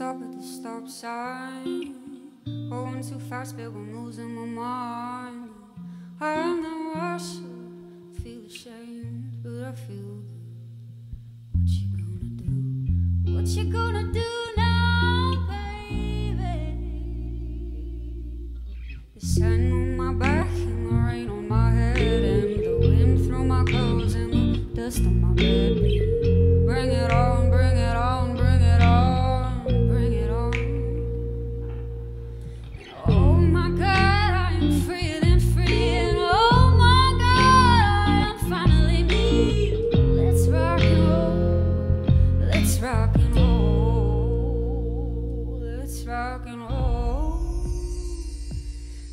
stop at the stop sign. Going too fast, babe, I'm losing my mind. I know I should feel ashamed, but I feel good. What you gonna do? What you gonna do now, baby? The sun on my back and the rain on my head and the wind through my clothes and the dust on my bed. Bring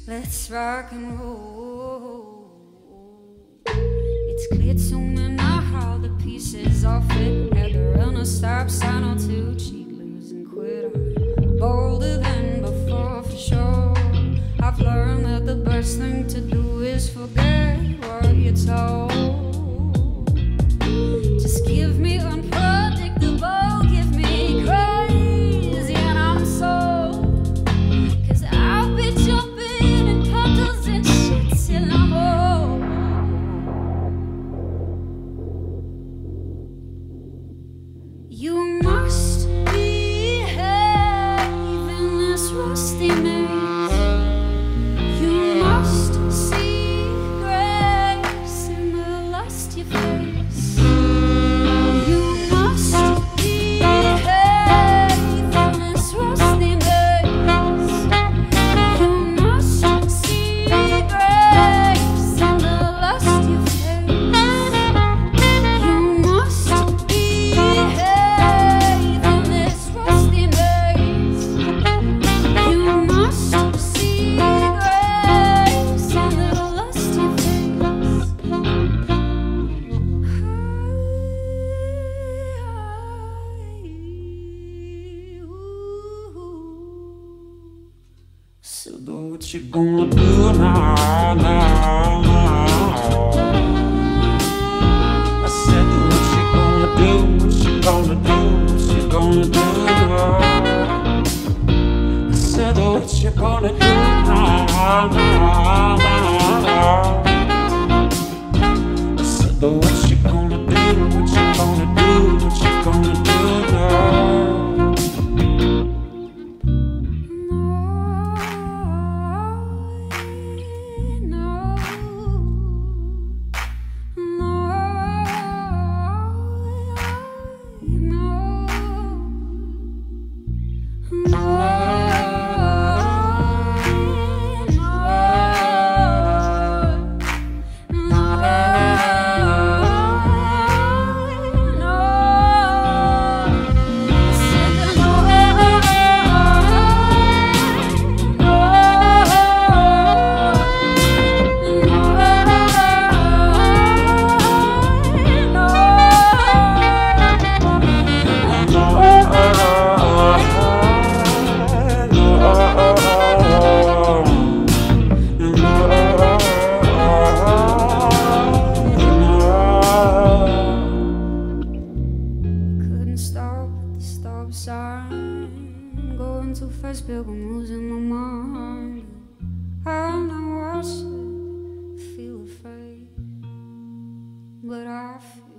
let's rock and roll. It's clear to me now how the pieces all fit. To run a stop sign or two, cheat, lose, and quit. I'm bolder than before for sure. I've learned that the best thing to do You must So what you gonna do now, now, now? I said, what you gonna do, what you gonna do, what you gonna do now? I said, what you gonna do now, now, now? once or first build, I'm losing my mind. And I should feel afraid, but I feel.